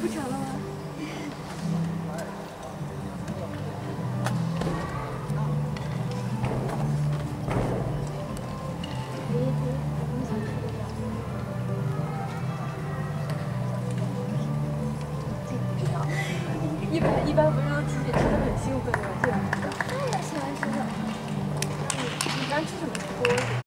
不找了吗？一般一般不是都提前的很兴奋吗？这。